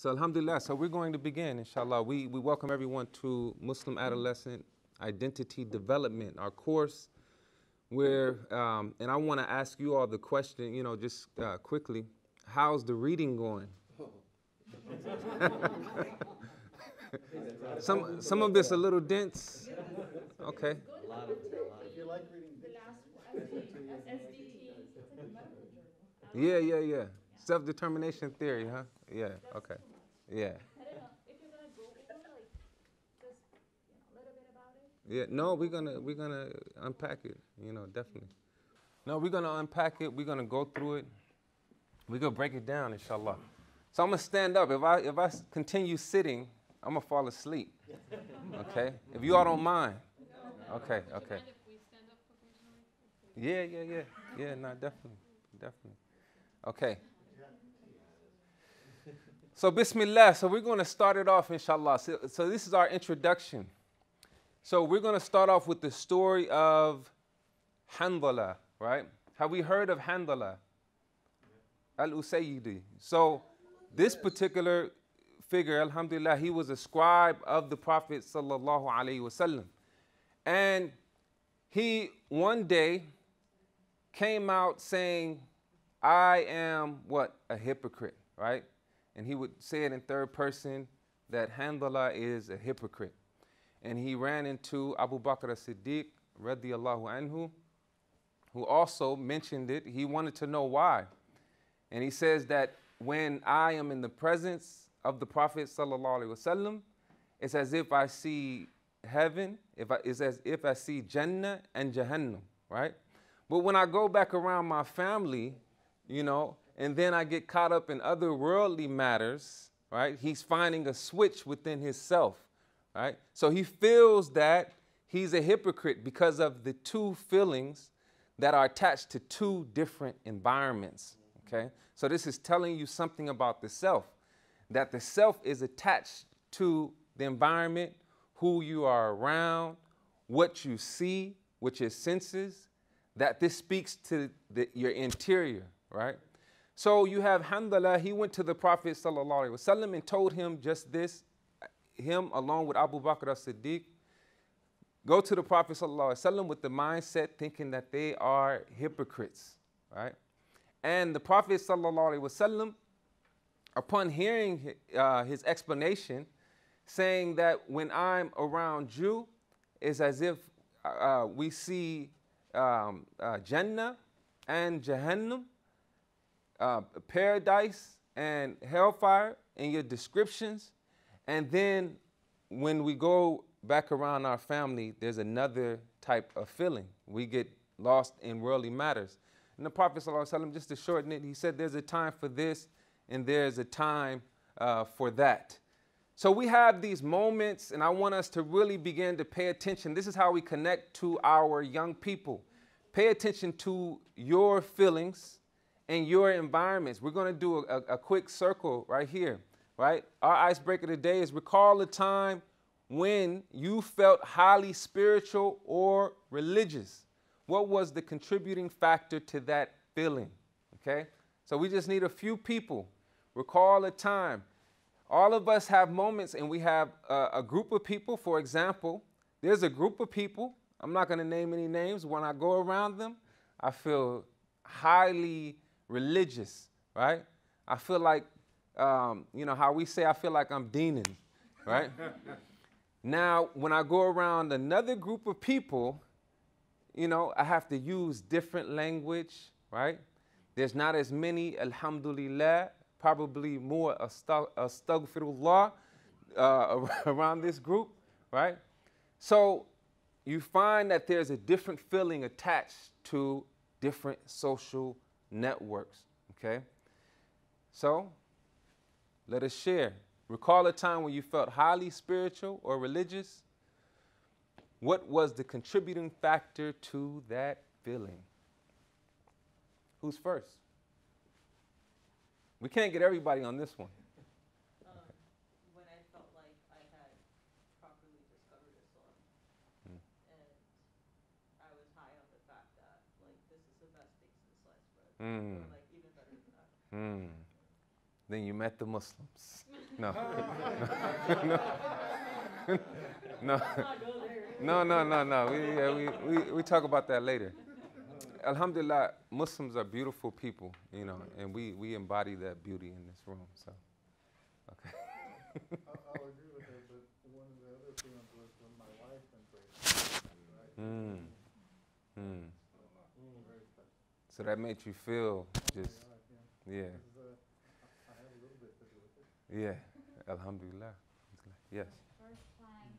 So alhamdulillah, so we're going to begin, inshallah. We, we welcome everyone to Muslim Adolescent Identity Development, our course where, um, and I want to ask you all the question, you know, just uh, quickly, how's the reading going? some, some of this a little dense. Okay. Yeah, yeah, yeah. Self determination theory, huh? Yeah, okay. Yeah. Yeah, no, we're gonna we're gonna unpack it, you know, definitely. No, we're gonna unpack it, we're gonna go through it, we're gonna break it down, inshallah. So I'm gonna stand up. If I if I continue sitting, I'm gonna fall asleep. Okay? If you all don't mind. Okay, okay. Yeah, yeah, yeah. Yeah, no, definitely. Definitely. Okay. So, Bismillah. So, we're going to start it off, inshallah. So, so, this is our introduction. So, we're going to start off with the story of Handala, right? Have we heard of Handala? Al Usayyidi. So, this particular figure, Alhamdulillah, he was a scribe of the Prophet sallallahu alaihi wasallam, and he one day came out saying, "I am what a hypocrite," right? And he would say it in third person that Handala is a hypocrite, and he ran into Abu Bakr as-Siddiq radiyallahu anhu, who also mentioned it. He wanted to know why, and he says that when I am in the presence of the Prophet sallallahu alaihi wasallam, it's as if I see heaven. If I, it's as if I see Jannah and Jahannam, right? But when I go back around my family, you know, and then I get caught up in other worldly matters, right? He's finding a switch within himself, right? So he feels that he's a hypocrite because of the two feelings that are attached to two different environments, okay? So this is telling you something about the self that the self is attached to the environment, who you are around, what you see, which is senses, that this speaks to the, your interior, right? So you have Handala, he went to the Prophet wasallam and told him just this, him along with Abu Bakr as-Siddiq, go to the Prophet wasallam with the mindset thinking that they are hypocrites, right? And the Prophet wasallam upon hearing uh, his explanation, saying that when I'm around you, it's as if uh, we see um, uh, Jannah and Jahannam, uh, paradise and hellfire in your descriptions. And then when we go back around our family, there's another type of feeling. We get lost in worldly matters. And the Prophet, ﷺ, just to shorten it, he said there's a time for this and there's a time uh, for that. So we have these moments, and I want us to really begin to pay attention. This is how we connect to our young people. Pay attention to your feelings and your environments. We're going to do a, a quick circle right here, right? Our icebreaker today is recall a time when you felt highly spiritual or religious. What was the contributing factor to that feeling? Okay? So we just need a few people Recall a time. All of us have moments, and we have a, a group of people. For example, there's a group of people, I'm not going to name any names. When I go around them, I feel highly religious, right? I feel like, um, you know, how we say, I feel like I'm deaning, right? now, when I go around another group of people, you know, I have to use different language, right? There's not as many, alhamdulillah, probably more astaghfirullah uh, around this group, right? So you find that there's a different feeling attached to different social networks, okay? So let us share. Recall a time when you felt highly spiritual or religious. What was the contributing factor to that feeling? Who's first? We can't get everybody on this one. Um, when I felt like I had properly discovered Islam, mm. and I was high on the fact that like this is the best thing since sliced bread, mm. or like even better than that. Mm. Then you met the Muslims. No. no. no. No, no, no, no. We, yeah, we, we, we talk about that later. Alhamdulillah, Muslims are beautiful people, you know, and we, we embody that beauty in this room. So, okay. I'll agree with her, but one of the other feelings was when my wife embraced me, right? Mm. Mm. So that made you feel just, Yeah, yeah, This is, I have a little bit to do with it. yeah. Alhamdulillah. Yes. First time,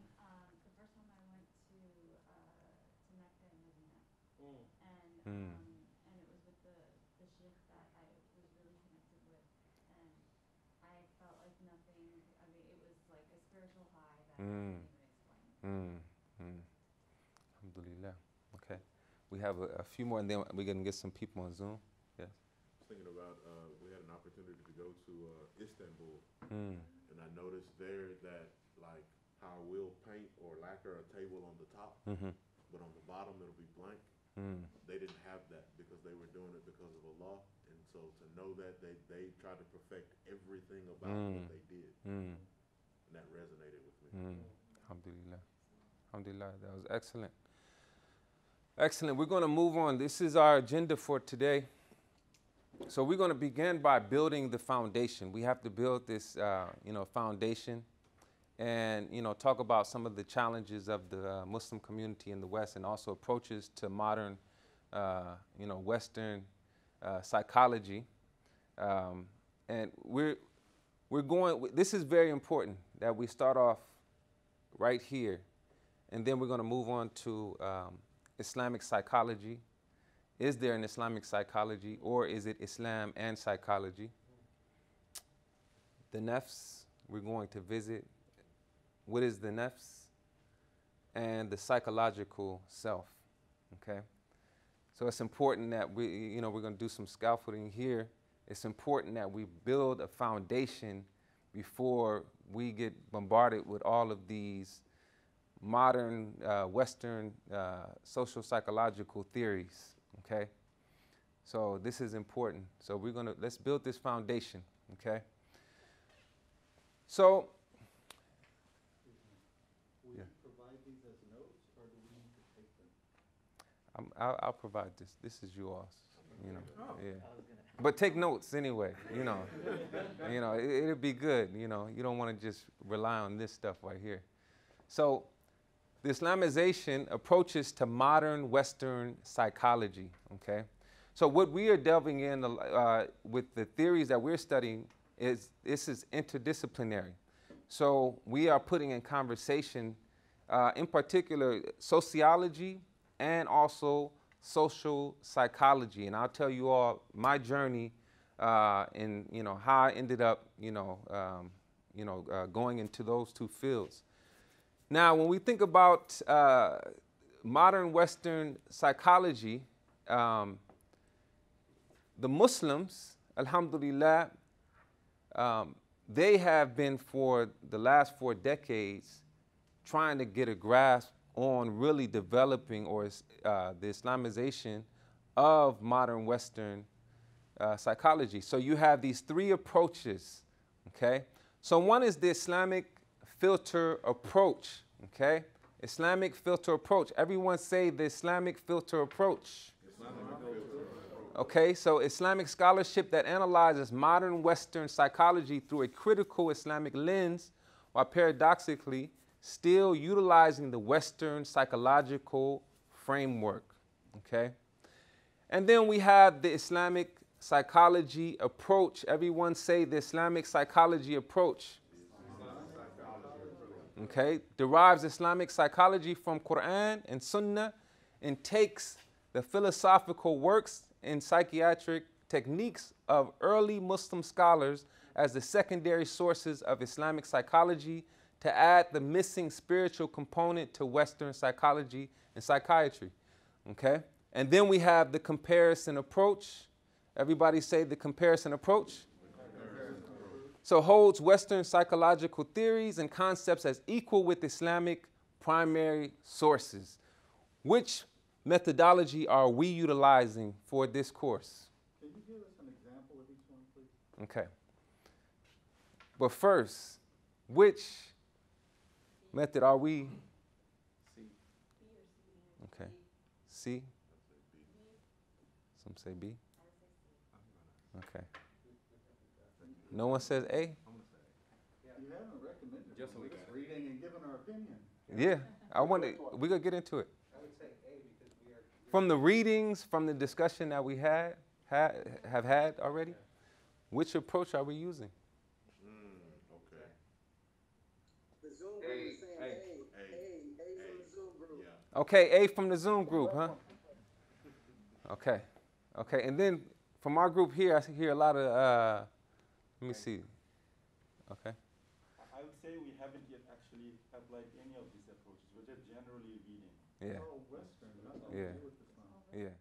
the first time I went to, to Mecca and Medina. And, Mm. um, and it was with the, the sheikh that I was really connected with. And I felt like nothing, I mean, it was like a spiritual high that I Mm. can't even explain. Mm. Mm. Alhamdulillah. Okay. We have a, a few more, and then we're gonna get some people on Zoom. Yes. I was thinking about uh, we had an opportunity to go to uh, Istanbul, Mm. and I noticed there that like how we'll paint or lacquer a table on the top, Mm-hmm. but on the bottom it'll be blank. Mm. They didn't have that because they were doing it because of Allah, and so to know that they they tried to perfect everything about Mm. what they did, Mm. and that resonated with me. Mm. Alhamdulillah. Alhamdulillah. That was excellent. Excellent. We're going to move on. This is our agenda for today. So we're going to begin by building the foundation. We have to build this, uh, you know, foundation, and you know, talk about some of the challenges of the uh, Muslim community in the West, and also approaches to modern, uh, you know, Western uh, psychology. Um, and we're we're going. This is very important that we start off right here, and then we're going to move on to um, Islamic psychology. Is there an Islamic psychology, or is it Islam and psychology? The nafs, we're going to visit. What is the nafs? And the psychological self. Okay? So it's important that we, you know, we're going to do some scaffolding here. It's important that we build a foundation before we get bombarded with all of these modern uh, Western uh, social psychological theories. Okay, so this is important. So we're gonna let's build this foundation. Okay. So Will Yeah. provide these as notes, or do we need to take them? I'm, I'll, I'll provide this. This is yours. You know, oh. yeah. But take notes anyway. You know, you know, it, it'll be good. You know, you don't want to just rely on this stuff right here. So, the Islamization approaches to modern Western psychology. Okay, so what we are delving in uh, with the theories that we're studying is this is interdisciplinary. So we are putting in conversation, uh, in particular, sociology and also social psychology. And I'll tell you all my journey uh, in you know how I ended up you know um, you know uh, going into those two fields. Now, when we think about uh, modern Western psychology, um, the Muslims, Alhamdulillah, um, they have been for the last four decades trying to get a grasp on really developing or uh, the Islamization of modern Western uh, psychology. So you have these three approaches, okay? So one is the Islamic filter approach, okay? Islamic filter approach. Everyone say the Islamic filter approach. Okay, so Islamic scholarship that analyzes modern Western psychology through a critical Islamic lens, while paradoxically still utilizing the Western psychological framework. Okay, and then we have the Islamic psychology approach. Everyone say the Islamic psychology approach. Okay, derives Islamic psychology from Quran and Sunnah and takes the philosophical works and psychiatric techniques of early Muslim scholars as the secondary sources of Islamic psychology to add the missing spiritual component to Western psychology and psychiatry. Okay? And then we have the comparison approach. Everybody say the comparison approach. So holds Western psychological theories and concepts as equal with Islamic primary sources. Which methodology are we utilizing for this course? Can you give us an example of each one, please? Okay. But first, which method are we? C. Okay. C. Some say B. Okay. No one says A. You haven't recommended Just so we We're just reading and giving our opinion. Yeah, I want to. We gonna get into it. I would say A because we are. From the readings, from the discussion that we had, had have had already, which approach are we using? Mm, okay. The Zoom A, group is saying A, A, A, A, A from the Zoom group. Yeah. Okay, A from the Zoom group, huh? Okay, okay, and then from our group here, I hear a lot of. Uh, let me see. Okay. I would say we haven't yet actually applied any of these approaches. We're just generally reading. Yeah. It's Western, Yeah. do with Islam. Yeah.